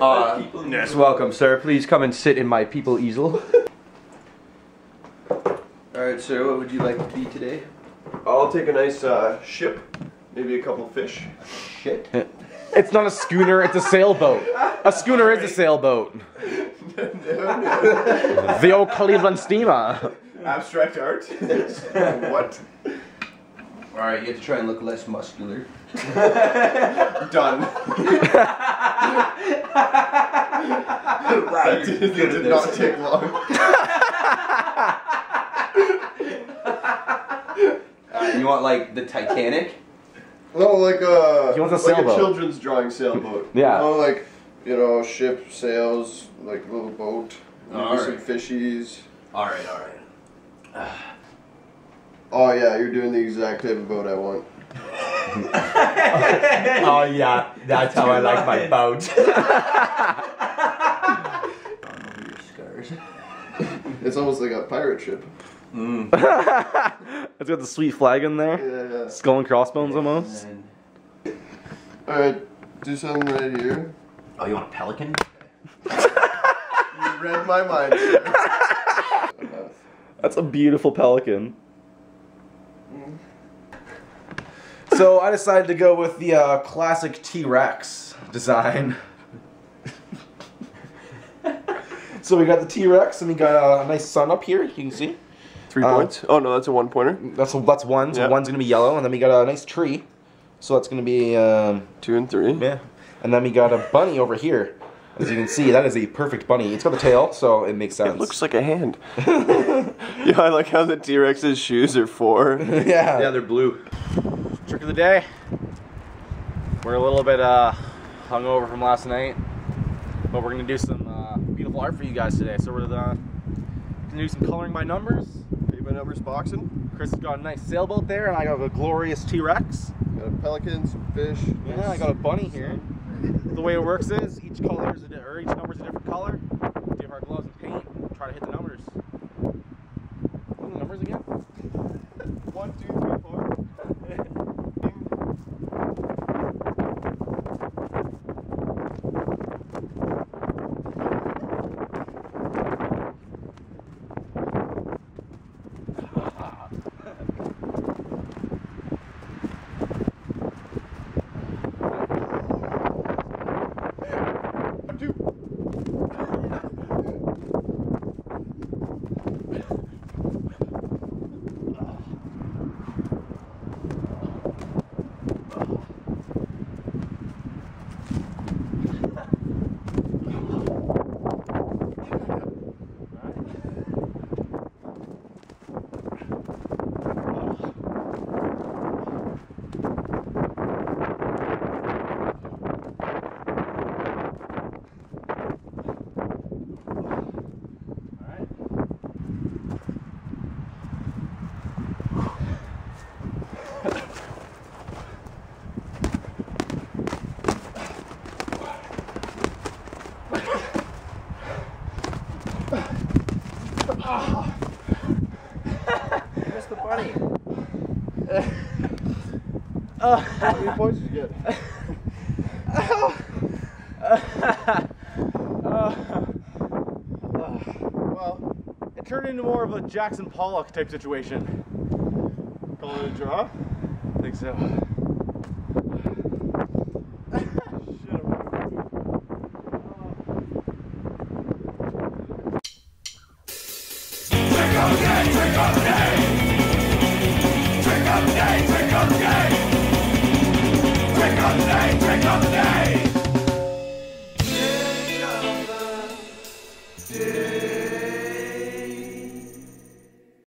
Uh, yes, welcome, sir. Please come and sit in my people easel. Alright, sir, what would you like to be today? I'll take a nice uh, ship, maybe a couple fish. Shit. It's not a schooner, it's a sailboat. A schooner is a sailboat. The old Cleveland steamer. Abstract art? what? Alright, you have to try and look less muscular. Done. that did, that did not take long. Uh, you want like the Titanic? No, like a, He wants a like sailboat. a children's drawing sailboat. Yeah. Oh, like, you know, ship, sails, like little boat, maybe Alright. some fishies. Alright, alright. Oh yeah, you're doing the exact type of boat I want. Oh yeah, that's how I like my boat. Over your scars. It's almost like a pirate ship. Mm. it's got the sweet flag in there. Yeah, yeah. Skull and crossbones almost. Alright, do something right here. oh, you want a pelican? You read my mind. That's a beautiful pelican. So I decided to go with the uh, classic T-Rex design. so we got the T-Rex and we got a nice sun up here. You can see. Three Uh, points? Oh no, that's a one pointer. That's that's one. So Yeah. one's gonna be yellow, and then we got a nice tree. So that's gonna be um, Two and three. yeah. And then we got a bunny over here. As you can see, that is a perfect bunny. It's got the tail, so it makes sense. It looks like a hand. yeah, I like how the T Rex's shoes are four. yeah. Yeah, they're blue. Trick of the day. We're a little bit uh, hungover from last night, but we're gonna do some uh, beautiful art for you guys today. So we're uh, gonna do some coloring by numbers. Read my numbers boxing. Chris has got a nice sailboat there, and I got a glorious T-Rex. Got a pelican, some fish. Yeah, I got a bunny here. The way it works is each color is a or each number is a different color. Give our gloves and paint. Try to hit the numbers. What are the numbers again? One, two, three, four. One, two. Where's the bunny? How many points did you get? Well, it turned into more of a Jackson Pollock type situation. Call it a draw? I think so. Day